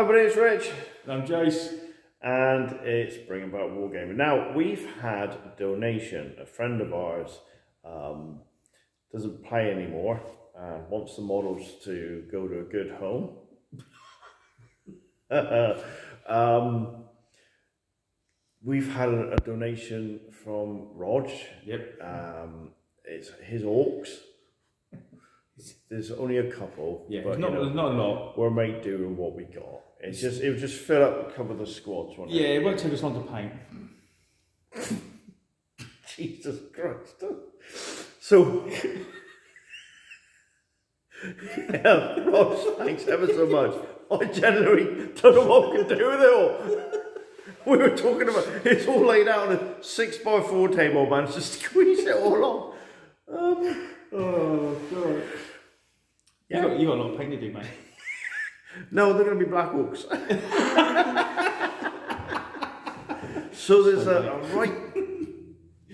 Hi, buddy, it's Rich. I'm Jace. And it's Bring & Battle Wargaming. Now, we've had a donation. A friend of ours um, doesn't play anymore, wants the models to go to a good home. um, we've had a, a, donation from Rog. Yep. Um, it's his orcs. There's only a couple. Yeah, but, not, you know, not a lot. We're made do with what we got. It's just it would just fill up a couple of the squads. Yeah, it? it won't take us long to paint. Jesus Christ! So, yeah, Ross, thanks ever so much. I generally don't know what we can do with it all. We were talking about it's all laid out on a six by four table, man. Just squeeze it all on. Um, oh. You got, a lot of paint to do, mate. no, they're going to be black orcs. so there's a, a, right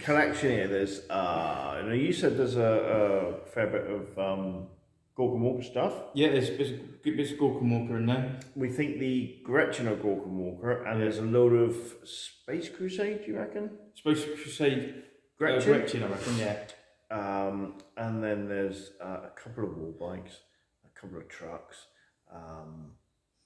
collection here. There's, uh, you, know, you said there's a, a fair bit of um, Gorka Morka stuff. Yeah, there's a good bit of Gorka Morka in there. We think the Gretchin are Gorka Morka, and yeah. there's a load of Space Crusade, do you reckon? Space Crusade Gretchin? Uh, Gretchin, I reckon, yeah. Um, and then there's uh, a couple of war bikes couple of trucks. Um,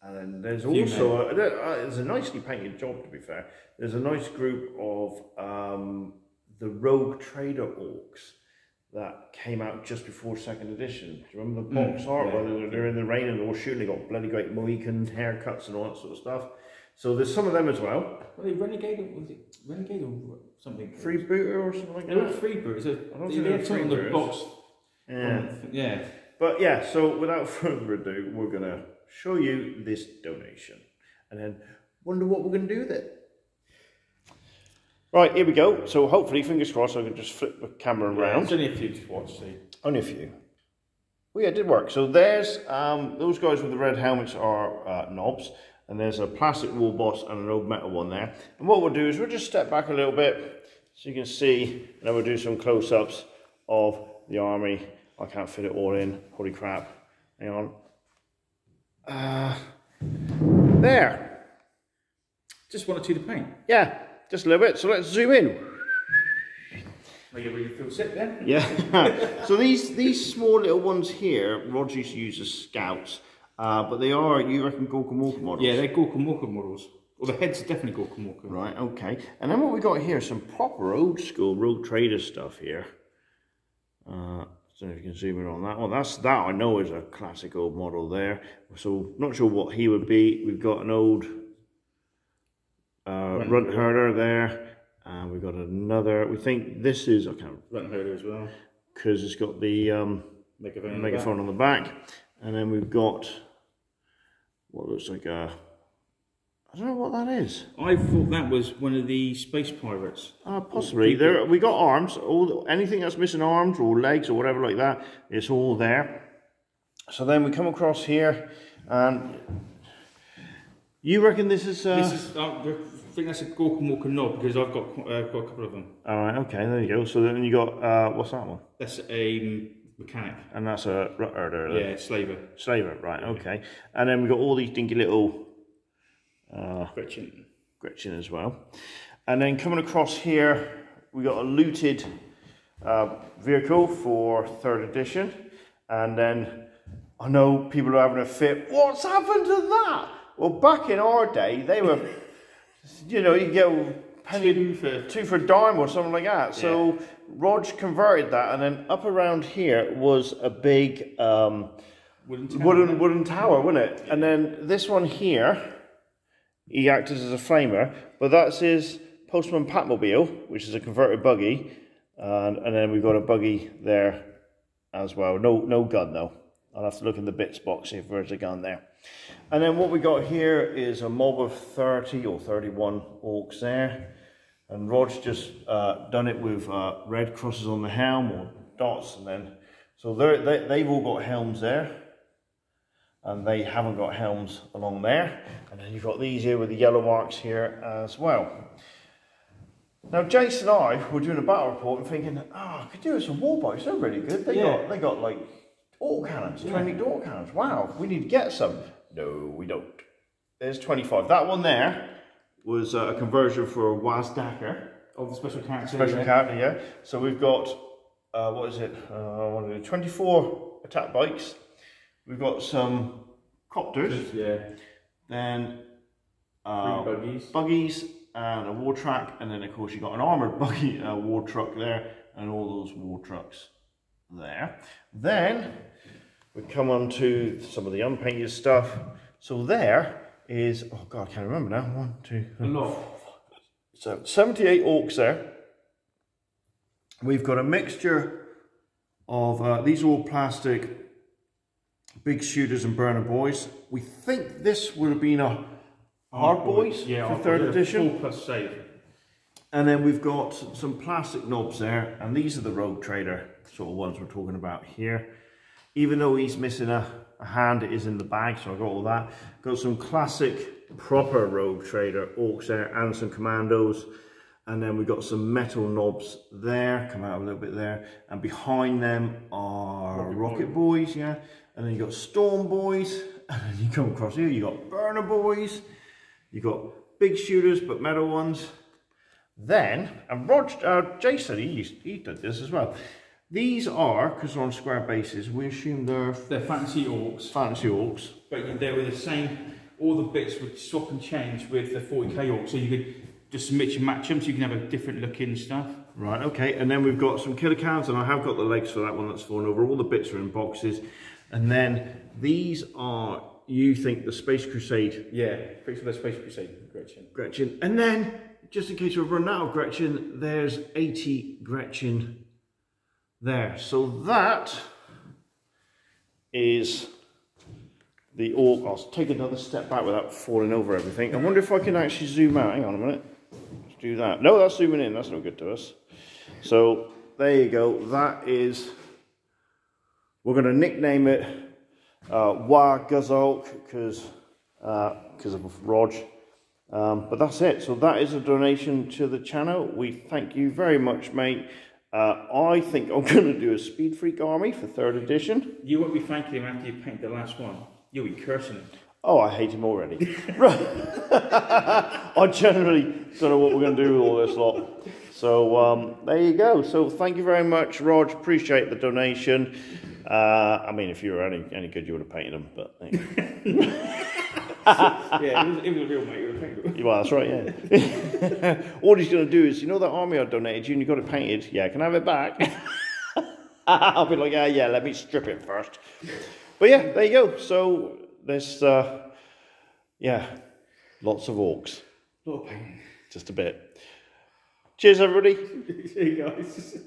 and then there's also a, there's a nicely painted job to be fair. There's a nice group of um, the Rogue Trader Orcs that came out just before second edition. Do you remember the box mm, art yeah, where they're in the rain and they're all shooting? They got bloody great Mohican haircuts and all that sort of stuff. So there's some of them as well. Well, they Renegade was it Renegade or something? Freebooter or something like that. They were Freebooters. I don't they, they had something on the box. Yeah. Um, yeah. But yeah, so without further ado, we're going to show you this donation and then wonder what we're going to do with it. Right, here we go. So hopefully, fingers crossed, I can just flip the camera around. Yeah, it's only a few to watch, see. Only a few. Well, yeah, it did work. So there's, um, those guys with the red helmets are uh, nobs, and there's a plastic warboss and an old metal one there. And what we'll do is we'll just step back a little bit so you can see, and then we'll do some close-ups of the army I can't fit it all in. Holy crap. Hang on. Uh, there. Just one or two to paint? Yeah, just a little bit. So let's zoom in. Are you really feel sick then? Yeah. so these these small little ones here, Rogers uses scouts, uh, but they are, you reckon, Gorka Morka models? Yeah, they're Gorka Morka models. Well, the head's are definitely Gorka Morka. Right, okay. And then what we got here, some proper old school Rogue Trader stuff here. Uh, know if you can zoom in on that one. That's that I know is a classic old model there. So not sure what he would be. We've got an old uh, runt herder there. And we've got another. We think this is I can't runt herder as well because it's got the um, megaphone, megaphone on the back. And then we've got what looks like a I don't know what that is. I thought that was one of the space pirates. Uh, possibly. There, we got arms. All anything that's missing arms or legs or whatever like that, it's all there. So then we come across here, and you reckon this is? Uh... This is. Uh, I think that's a Gorka Morka nob because I've got uh, got a couple of them. All right. Okay. There you go. So then you got uh, what's that one? That's a mechanic. And that's a rudder. Yeah, slaver. Slaver. Right. Okay. And then we got all these dinky little uh, Gretchin. Gretchin as well. And then coming across here, we got a looted uh, vehicle for third edition. And then I know people are having a fit. What's happened to that? Well, back in our day, they were, you know, you get penny two for, two for a dime or something like that. Yeah. So Rog converted that, and then up around here was a big um, wooden, tower. wooden wooden tower, wasn't it? And then this one here he acted as a flamer, but that's his Postman Patmobile, which is a converted buggy, and, and then we've got a buggy there as well. No, no gun though. I'll have to look in the bits box if there's a gun there. And then what we got here is a mob of 30 or 31 orcs there. And Rod's just uh, done it with uh, red crosses on the helm or dots. And then, so they, they've all got helms there and they haven't got helms along there. And then you've got these here with the yellow marks here as well. Now, Jason and I were doing a battle report and thinking, oh, I could do some war bikes. They're really good. They yeah. got they got like all cannons, yeah. 20 door cannons. Wow, we need to get some. No, we don't. there's 25. That one there was uh, a conversion for a Wazdakka. Of the special character. Special yeah. character, yeah. So we've got, uh, what is it? Uh, what are they? 24 attack bikes. We've got some copters. Yeah. Then uh, Three buggies. buggies and a war track. And then, of course, you've got an armoured buggy, a war truck there, and all those war trucks there. Then we come on to some of the unpainted stuff. So there is, oh God, I can't remember now. One, two, A lot. so 78 orcs there. We've got a mixture of, uh, these are all plastic big shooters and burner boys. We think this would have been a hard boys Yeah, for third edition. Full plus save. And then we've got some plastic nobs there, and these are the Rogue Trader sort of ones we're talking about here. Even though he's missing a, a hand, it is in the bag, so I got all that. Got some classic proper Rogue Trader orcs there, and some commandos. And then we've got some metal nobs there, come out a little bit there. And behind them are Rocket, Boys, yeah. And then you've got Storm Boys, and then you come across here, you've got Burner Boys, you've got big shooters, but metal ones. Then, and Rog, uh, Jason, he, he did this as well. These are, because they're on square bases, we assume they're They're fantasy orcs, fantasy orcs. but they were the same. All the bits would swap and change with the 40k orcs, so you could just mix and match them, so you can have a different looking stuff. Right, okay, and then we've got some Killa Kans, and I have got the legs for that one that's fallen over. All the bits are in boxes. And then these are, you think, the Space Crusade Yeah, pretty sure they're Space Crusade, Gretchin. Gretchin. And then, just in case we've run out of Gretchin, there's 80 Gretchin there. So that is the orc. I'll take another step back without falling over everything. I wonder if I can actually zoom out. Hang on a minute. Do that. No, that's zooming in. That's no good to us. So there you go. That is, we're going to nickname it uh, Wa Gazalk because because of Rog. Um, but that's it. So that is a donation to the channel. We thank you very much, mate. Uh, I think I'm going to do a Speed Freak Army for third edition. You won't be thanking him after you paint the last one. You'll be cursing him. Oh, I hate him already. right. I generally don't know what we're going to do with all this lot. So um, there you go. So thank you very much, Rog. Appreciate the donation. Uh, I mean, if you were any, any good, you would have painted them. But yeah, it was, it was a real mate. It was a paint. Well, that's right, yeah. All he's going to do is, you know that army I donated you and you got it painted? Yeah, can I have it back? I'll be like, yeah, yeah, let me strip it first. But yeah, there you go. So there's, uh, yeah, lots of orcs. A lot of painting. Just a bit. Cheers, everybody. See you guys.